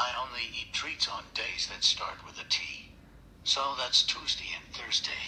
I only eat treats on days that start with a T. So that's Tuesday and Thursday.